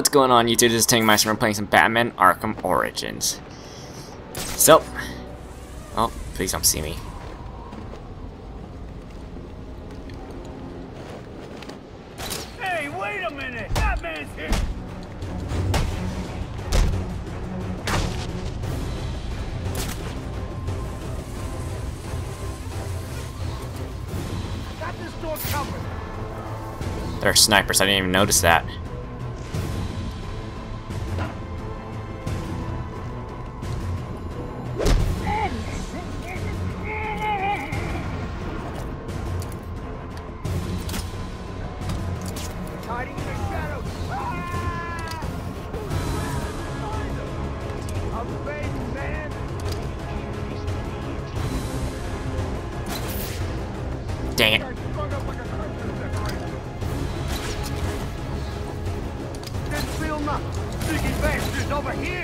What's going on YouTube? This is Tangmeister. We're playing some Batman Arkham Origins. So, oh, please don't see me. Hey, wait a minute! Batman's here! Got this door covered. There are snipers. I didn't even notice that.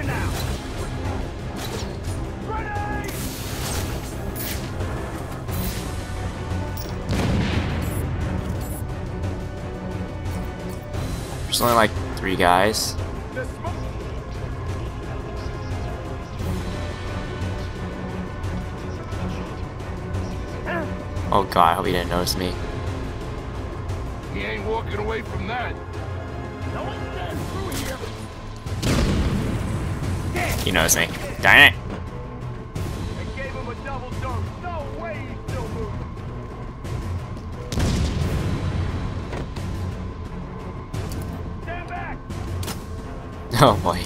Now. Grenade! There's only like three guys. Oh god, I hope he didn't notice me. He ain't walking away from that. No one's getting through here. He knows me. Dang it. They gave him a double dose. No way he's still moving. Stand back. Oh boy.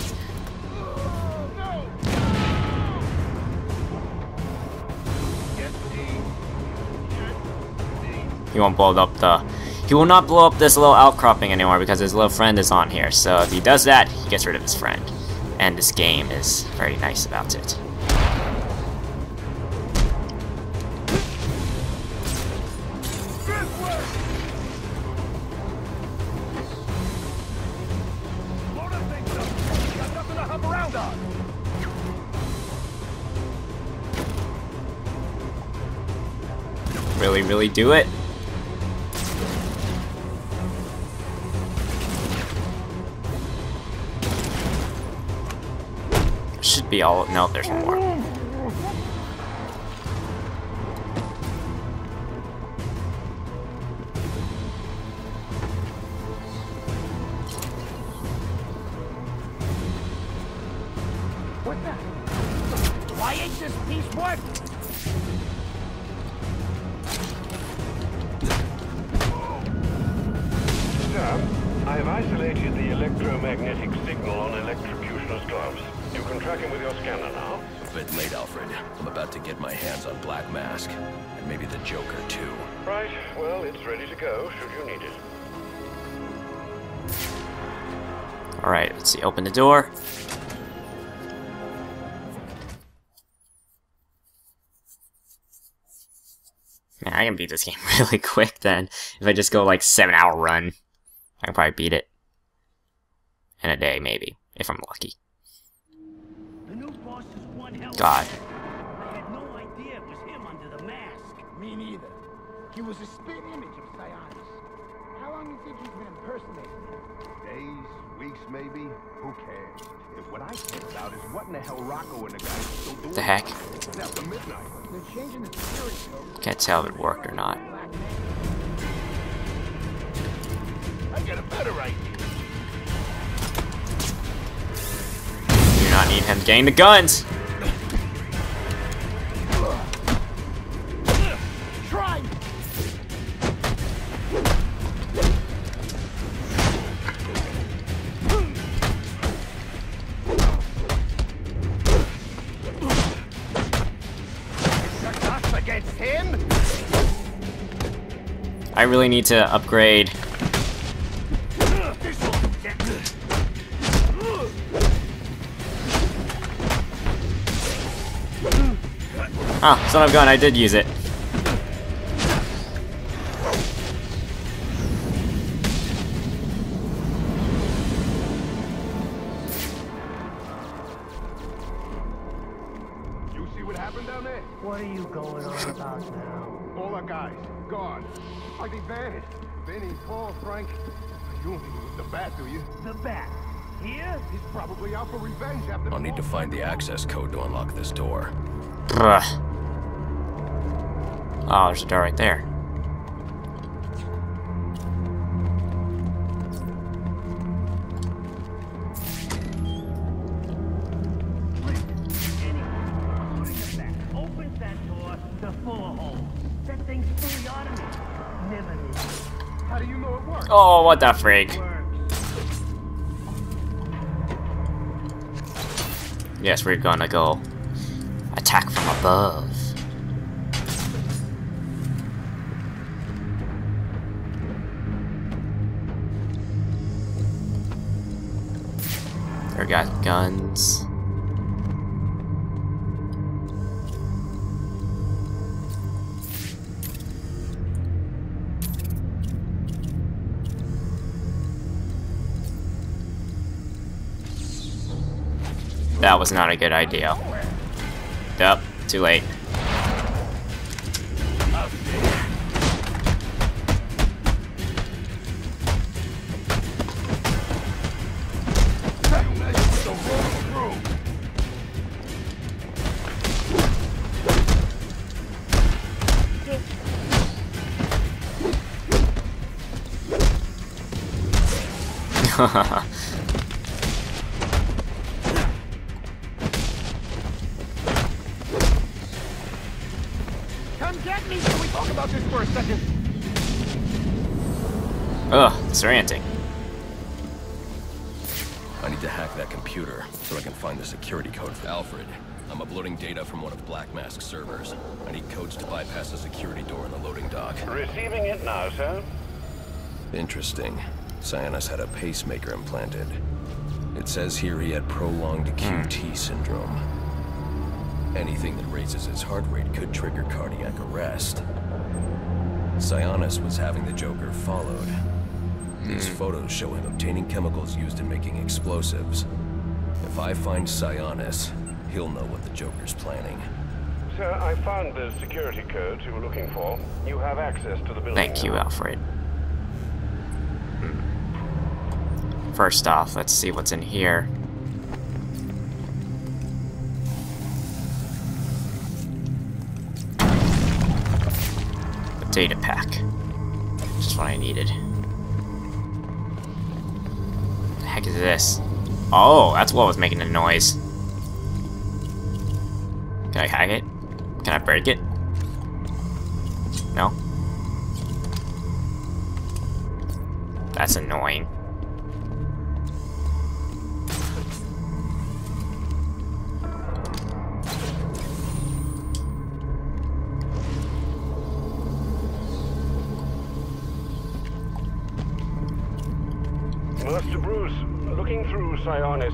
He won't blow up the... He will not blow up this little outcropping anymore because his little friend is on here. So if he does that, he gets rid of his friend. And this game is very nice about it. Really, really do it. Be all. No, there's more. What the? Why ain't this piece working? Sir, I have isolated the electromagnetic signal on electrocutioner's gloves. You can track him with your scanner now. A bit late, Alfred. I'm about to get my hands on Black Mask. And maybe the Joker, too. Right, well, it's ready to go, should you need it. Alright, let's see. Open the door. Man, I can beat this game really quick then. If I just go like 7 hour run, I can probably beat it. In a day, maybe. If I'm lucky. God. I had no idea it was him under the mask. Me neither. He was a spit image of Sionis. How long do you think he's been impersonating him? Days, weeks, maybe. Who cares? If what I care about is what in the hell Rocco and the guys still doing. The heck? It's after midnight. They're changing the security code. Can't tell if it worked or not. I got a better idea. You do not need him getting the guns! Against him? I really need to upgrade. Ah, son of gun, I did use it. All our guys, gone. Like they vanished. Benny, Paul, Frank. You don't think it was the bat, do you? the bat. Here? He's probably out for revenge after I'll the need to find the access code to unlock this door. Bruh. Oh, there's a door right there. That thing's fully automated. Never. How do you know it works? Oh, what the freak. Yes, we're gonna go attack from above. They got guns. That was not a good idea. Yep, too late. Come about this for a second? Ugh, disorienting. I need to hack that computer so I can find the security code for Alfred. I'm uploading data from one of Black Mask's servers. I need codes to bypass the security door in the loading dock. Receiving it now, sir. Interesting. Sionis had a pacemaker implanted. It says here he had prolonged hmm. QT syndrome. Anything that raises his heart rate could trigger cardiac arrest. Sionis was having the Joker followed. These hmm. photos show him obtaining chemicals used in making explosives. If I find Sionis, he'll know what the Joker's planning. Sir, I found the security codes you were looking for. You have access to the building. Thank you. Alfred. First off, let's see what's in here. Data pack. Just what I needed. The heck is this? Oh, that's what was making the noise. Can I hack it? Can I break it? No? That's annoying.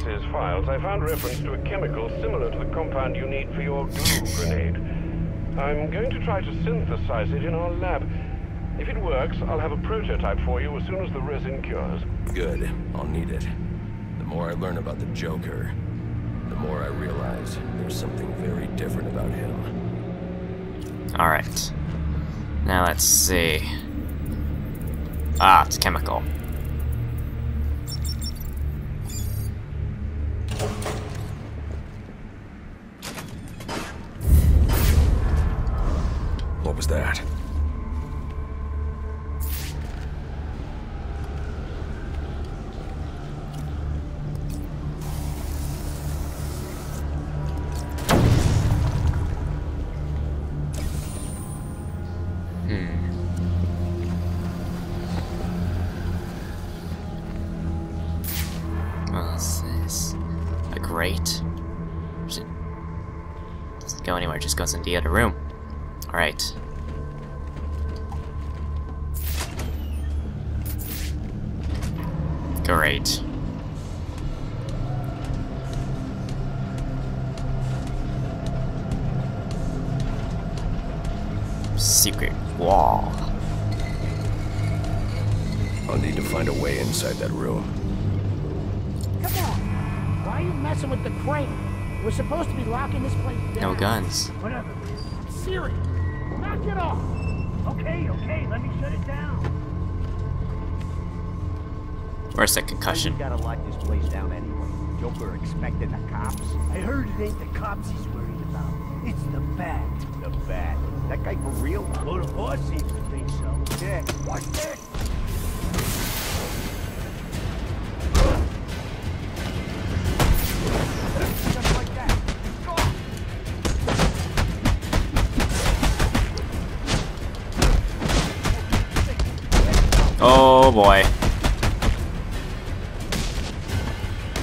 Sionis' files, I found reference to a chemical similar to the compound you need for your glue grenade. I'm going to try to synthesize it in our lab. If it works, I'll have a prototype for you as soon as the resin cures. Good. I'll need it. The more I learn about the Joker, the more I realize there's something very different about him. Alright. Now let's see. Ah, it's chemical. Just goes into the other room. Alright. Great. Secret wall. I'll need to find a way inside that room. Come on. Why are you messing with the crate? We're supposed to be locking this place down. No guns. Whatever. Siri, knock it off. Okay, okay, let me shut it down. Where's the You concussion? gotta lock this place down anyway. Joker expecting the cops. I heard it ain't the cops he's worried about. It's the bat. The bat. That guy for real? Well, the boss seems to think so. Yeah, watch this. Boy.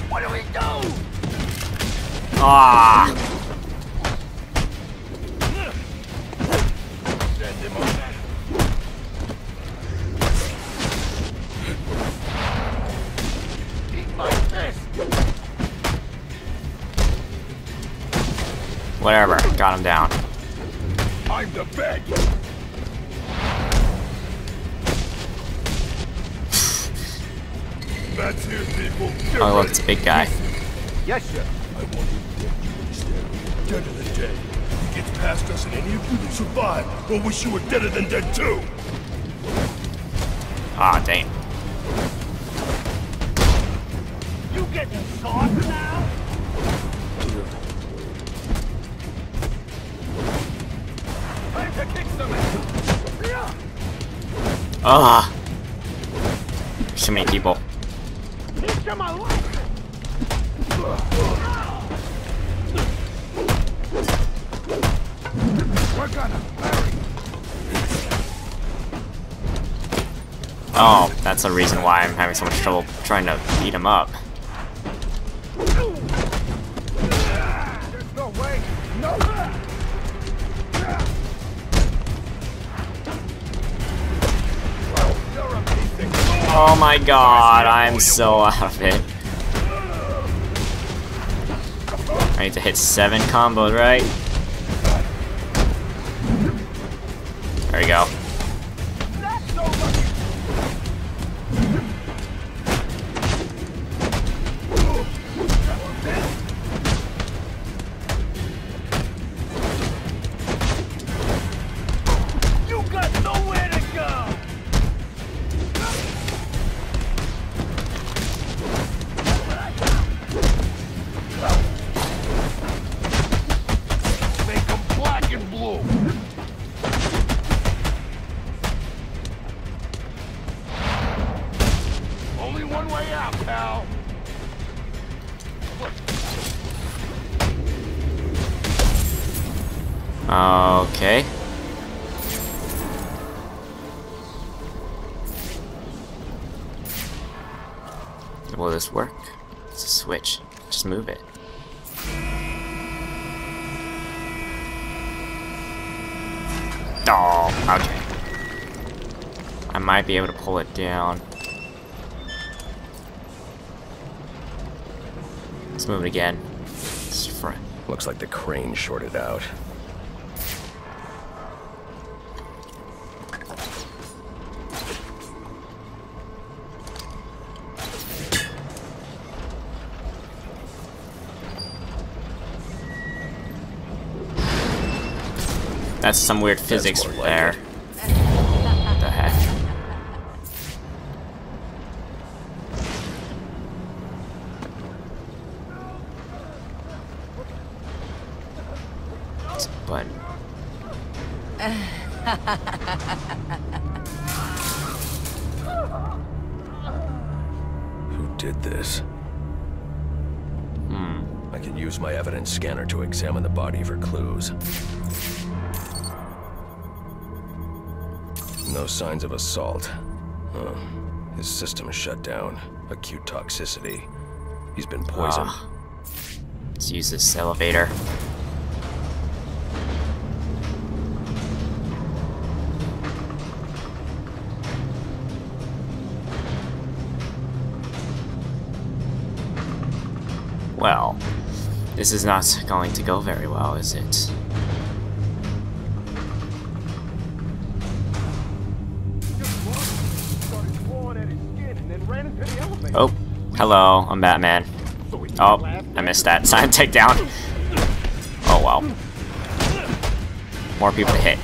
What do we do? Ah! Whatever. Got him down. I'm the bat. Oh look, it's a big guy. Yes, sir. I want you to understand. Deader than dead. He gets past us and any of you that survive will wish you were deader than dead too. Ah, damn. You getting soft now? Time to kick some ass. Yeah. Ah! So many people. My. We're gonna bury Oh, that's the reason why I'm having so much trouble trying to beat him up. Oh my god, I'm so out of it. I need to hit seven combos, right? There we go. Oh, okay. I might be able to pull it down. Let's move it again. Looks like the crane shorted out. That's some weird physics more like there. it. What the heck? It's a button. Who did this? Hmm. I can use my evidence scanner to examine the body for clues. No signs of assault. His system is shut down. Acute toxicity. He's been poisoned. Ah. Let's use this elevator. Well, this is not going to go very well, is it? Oh, hello, I'm Batman. Oh, I missed that. Sign takedown. Oh, wow. More people to hit.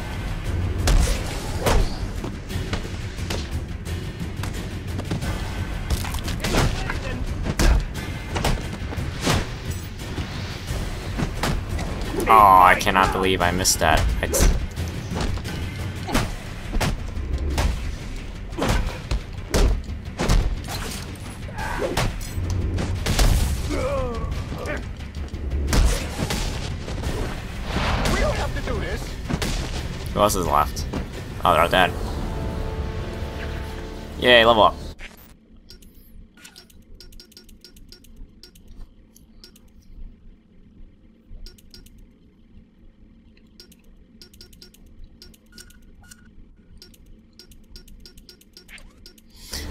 Oh, I cannot believe I missed that. It's Who else is left? Oh, they're all dead. Yay, level up.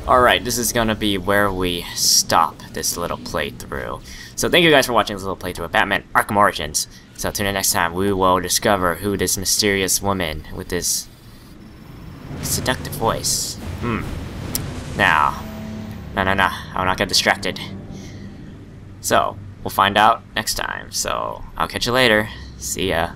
Alright, this is gonna be where we stop this little playthrough. So thank you guys for watching this little playthrough of Batman Arkham Origins. So tune in next time, we will discover who this mysterious woman with this seductive voice. Hmm. Now, no, no, no, I'll not get distracted. So, we'll find out next time. So, I'll catch you later. See ya.